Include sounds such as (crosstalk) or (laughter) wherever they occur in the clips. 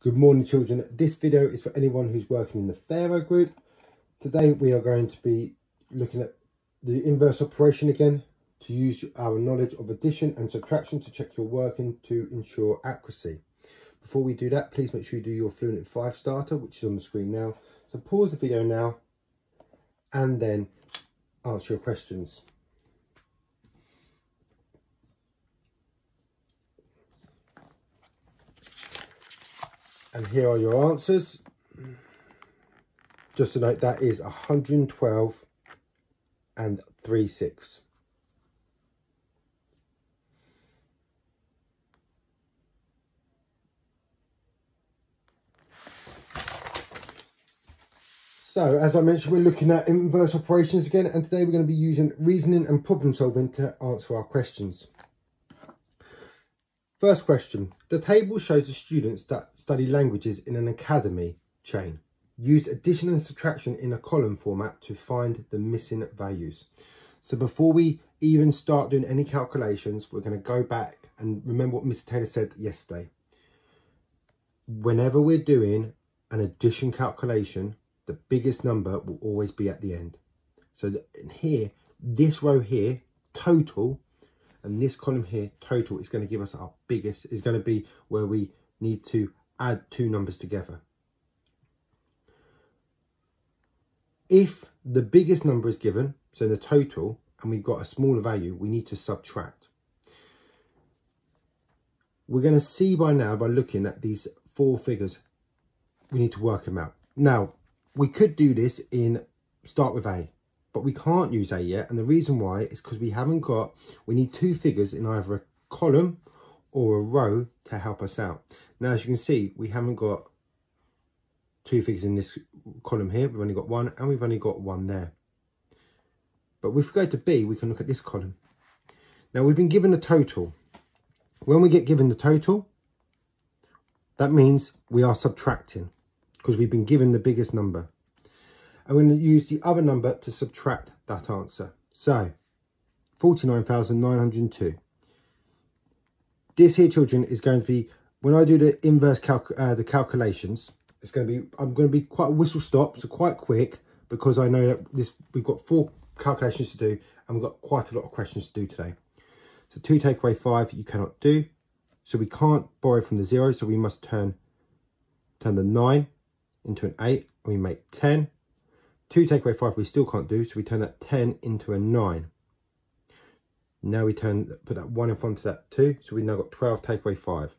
Good morning children. This video is for anyone who's working in the Pharaoh group. Today we are going to be looking at the inverse operation again to use our knowledge of addition and subtraction to check your working to ensure accuracy. Before we do that, please make sure you do your Fluent 5 starter, which is on the screen now. So pause the video now and then answer your questions. And here are your answers. Just to note, that is 112 and 3 6. So, as I mentioned, we're looking at inverse operations again, and today we're going to be using reasoning and problem solving to answer our questions. First question. The table shows the students that study languages in an academy chain. Use addition and subtraction in a column format to find the missing values. So before we even start doing any calculations, we're going to go back and remember what Mr. Taylor said yesterday. Whenever we're doing an addition calculation, the biggest number will always be at the end. So in here, this row here, total, and this column here, total, is going to give us our biggest, is going to be where we need to add two numbers together. If the biggest number is given, so the total, and we've got a smaller value, we need to subtract. We're going to see by now, by looking at these four figures, we need to work them out. Now, we could do this in start with A, but we can't use A yet. And the reason why is because we haven't got, we need two figures in either a column or a row to help us out. Now, as you can see, we haven't got two figures in this column here. We've only got one and we've only got one there. But if we go to B, we can look at this column. Now, we've been given a total. When we get given the total, that means we are subtracting because we've been given the biggest number. I'm going to use the other number to subtract that answer. So, 49,902. This here, children, is going to be, when I do the inverse calc uh, the calculations, it's going to be, I'm going to be quite whistle stop, so quite quick, because I know that this we've got four calculations to do, and we've got quite a lot of questions to do today. So 2 take away 5, you cannot do. So we can't borrow from the 0, so we must turn, turn the 9 into an 8 and we make 10. 2 take away 5 we still can't do, so we turn that 10 into a 9. Now we turn put that 1 in front of that 2, so we've now got 12 take away 5.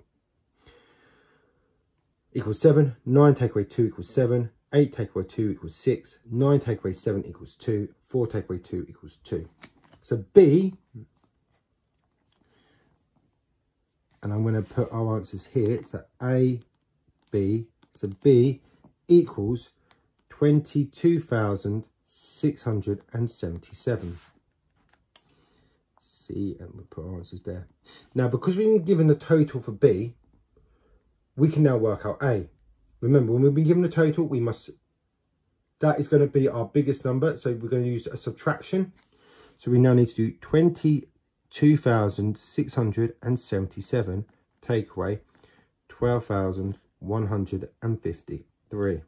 Equals 7, 9 take away 2 equals 7, 8 take away 2 equals 6, 9 take away 7 equals 2, 4 take away 2 equals 2. So B, and I'm going to put our answers here, so A, B, so B equals 22,677. C, and we put our answers there. Now, because we've been given the total for B, we can now work out A. Remember, when we've been given the total, we must, that is going to be our biggest number. So we're going to use a subtraction. So we now need to do 22,677 take away 12,153.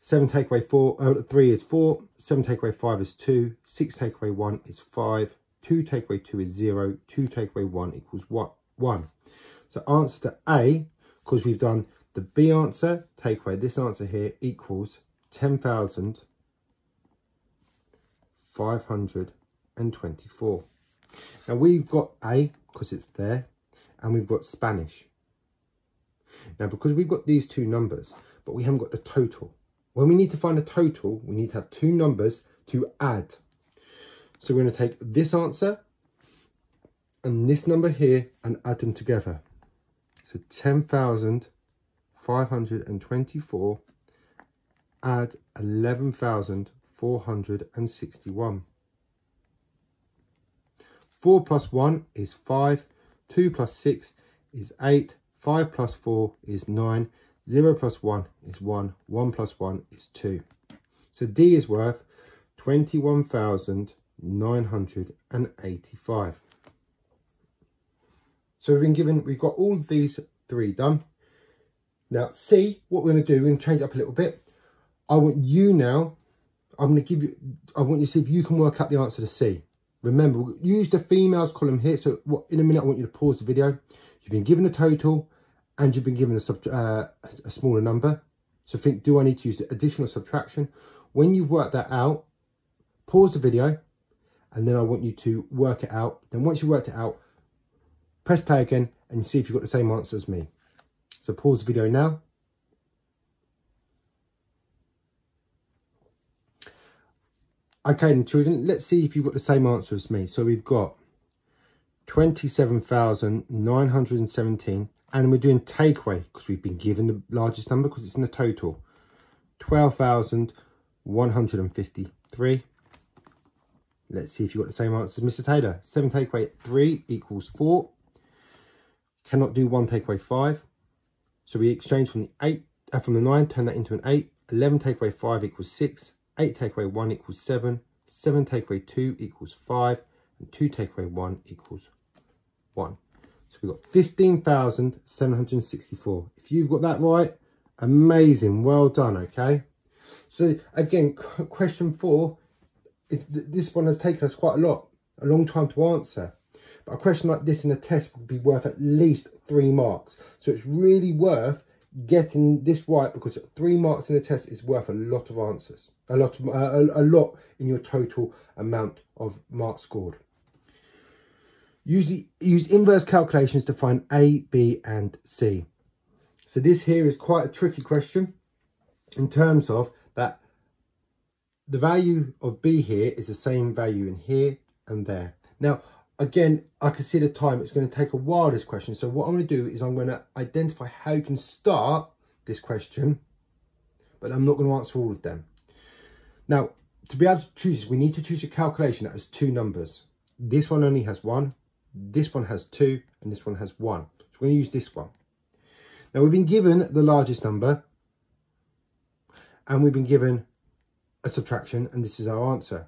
7 take away 4, uh, 3 is 4, 7 take away 5 is 2, 6 take away 1 is 5, 2 take away 2 is 0, 2 take away 1 equals what? 1. So answer to A, because we've done the B answer, take away this answer here, equals 10,524. Now we've got A, because it's there, and we've got Spanish. Now, because we've got these two numbers, but we haven't got the total. When we need to find a total, we need to have two numbers to add. So we're going to take this answer and this number here and add them together. So 10,524 add 11,461. 4 plus 1 is 5, 2 plus 6 is 8, 5 plus 4 is 9. 0 plus 1 is 1. 1 plus 1 is 2. So D is worth 21,985. So we've been given, we've got all these three done. Now C, what we're going to do, we're going to change up a little bit. I want you now, I'm going to give you, I want you to see if you can work out the answer to C. Remember, use the females column here. So what, in a minute, I want you to pause the video. You've been given a total and you've been given a, uh, a smaller number. So think, do I need to use additional subtraction? When you've worked that out, pause the video and then I want you to work it out. Then once you've worked it out, press play again and see if you've got the same answer as me. So pause the video now. Okay then children, let's see if you've got the same answer as me. So we've got 27,917 and we're doing takeaway because we've been given the largest number because it's in the total. 12,153. Let's see if you've got the same answer Mr. Taylor. 7 takeaway 3 equals 4. Cannot do 1 takeaway 5. So we exchange from the 8, uh, from the 9, turn that into an 8. 11 takeaway 5 equals 6. 8 takeaway 1 equals 7. 7 takeaway 2 equals 5. And 2 takeaway 1 equals 1. We've got 15,764. If you've got that right, amazing. Well done, okay? So again, (laughs) question 4 this one has taken us quite a lot, a long time to answer. But a question like this in a test would be worth at least three marks. So it's really worth getting this right because three marks in a test is worth a lot of answers. A lot of, uh, a, a lot in your total amount of marks scored. Use, the, use inverse calculations to find A, B and C. So this here is quite a tricky question in terms of that the value of B here is the same value in here and there. Now, again, I can see the time. It's going to take a while, this question. So what I'm going to do is I'm going to identify how you can start this question, but I'm not going to answer all of them. Now, to be able to choose, we need to choose a calculation that has two numbers. This one only has one, this one has two, and this one has one. So we're going to use this one. Now, we've been given the largest number, and we've been given a subtraction and this is our answer.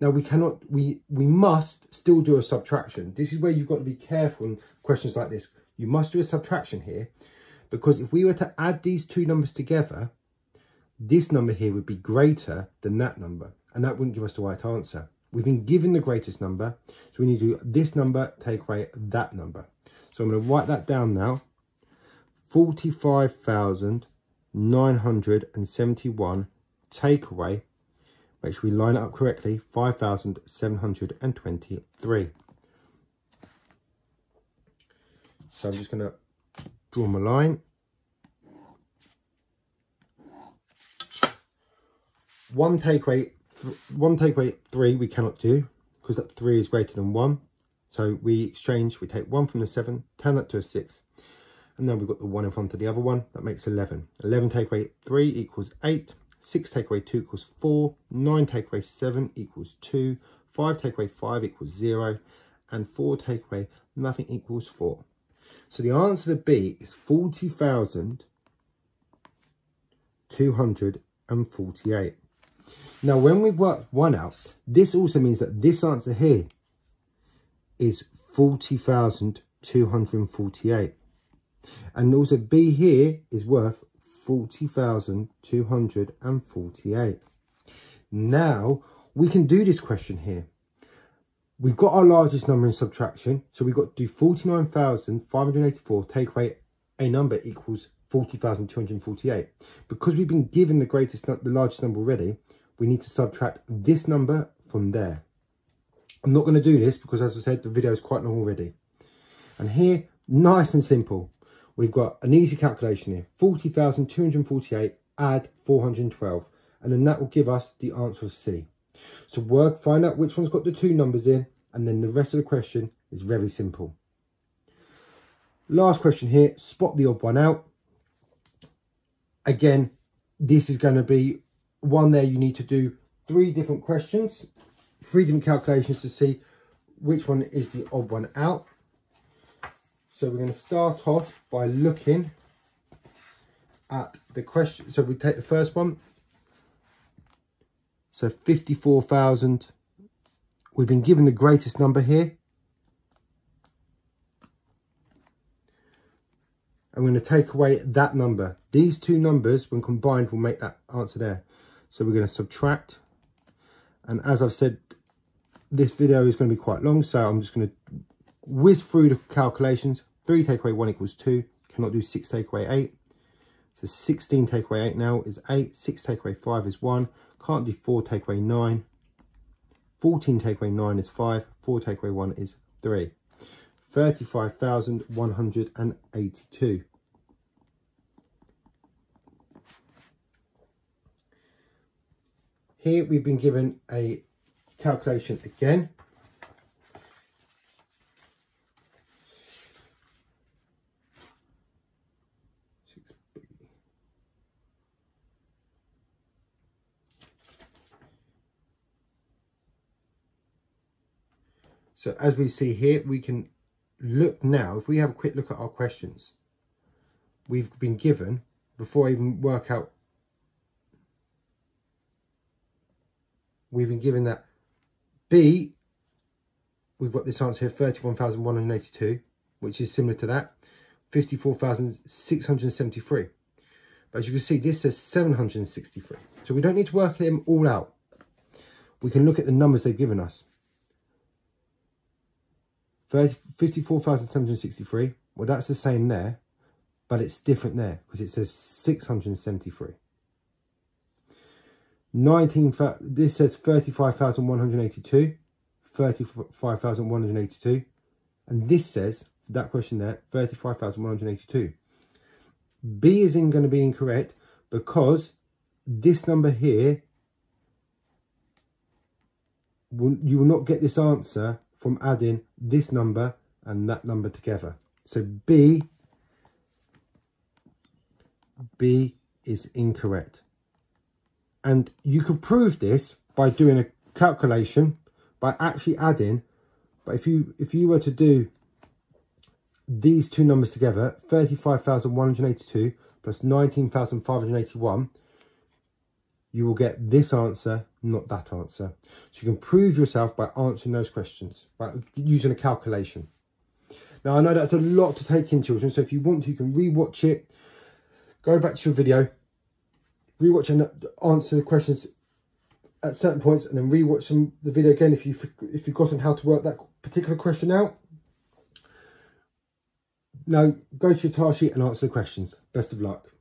Now we cannot, we, we must still do a subtraction. This is where you've got to be careful in questions like this. You must do a subtraction here because if we were to add these two numbers together, this number here would be greater than that number and that wouldn't give us the right answer. We've been given the greatest number, so we need to do this number, take away that number. So I'm going to write that down now. 45,971 take away, make sure we line it up correctly, 5,723. So I'm just going to draw my line. One takeaway, one takeaway three we cannot do because that three is greater than one. So we exchange, we take one from the seven, turn that to a six. And then we've got the one in front of the other one, that makes 11. 11 take away three equals eight. 6 take away 2 equals 4, 9 take away 7 equals 2, 5 take away 5 equals 0, and 4 take away nothing equals 4. So the answer to B is 40,248. Now, when we work one out, this also means that this answer here is 40,248. And also B here is worth 40,248. Now, we can do this question here. We've got our largest number in subtraction, so we've got to do 49,584 take away a number equals 40,248. Because we've been given the greatest, the largest number already, we need to subtract this number from there. I'm not going to do this because, as I said, the video is quite long already. And here, nice and simple we've got an easy calculation here. 40,248 add 412. And then that will give us the answer of C. So work, find out which one's got the two numbers in. And then the rest of the question is very simple. Last question here, spot the odd one out. Again, this is going to be one there you need to do three different questions, three different calculations to see which one is the odd one out. So we're going to start off by looking at the question. So we take the first one. So 54,000. We've been given the greatest number here. I'm going to take away that number. These two numbers, when combined, will make that answer there. So we're going to subtract. And as I've said, this video is going to be quite long, so I'm just going to whiz through the calculations. 3 take away 1 equals 2. Cannot do 6 take away 8. So 16 take away 8 now is 8. 6 take away 5 is 1. Can't do 4 take away 9. 14 take away 9 is 5. 4 take away 1 is 3. 35,182. Here we've been given a calculation again. So as we see here, we can look now, if we have a quick look at our questions, we've been given, before I even work out, we've been given that B, we've got this answer here, 31,182, which is similar to that, 54,673. But as you can see, this says 763. So we don't need to work them all out. We can look at the numbers they've given us. 54,763. Well, that's the same there, but it's different there because it says 673. 19, this says 35,182, 35,182. And this says, that question there, 35,182. B is in going to be incorrect because this number here, you will not get this answer from adding this number and that number together. So B, B is incorrect. And you could prove this by doing a calculation, by actually adding, but if you if you were to do these two numbers together, 35,182 plus 19,581, you will get this answer, not that answer. So you can prove yourself by answering those questions, by using a calculation. Now, I know that's a lot to take in, children, so if you want to, you can re-watch it, go back to your video, re-watch and uh, answer the questions at certain points, and then re-watch the video again if you've, if you've forgotten how to work that particular question out. Now, go to your task sheet and answer the questions. Best of luck.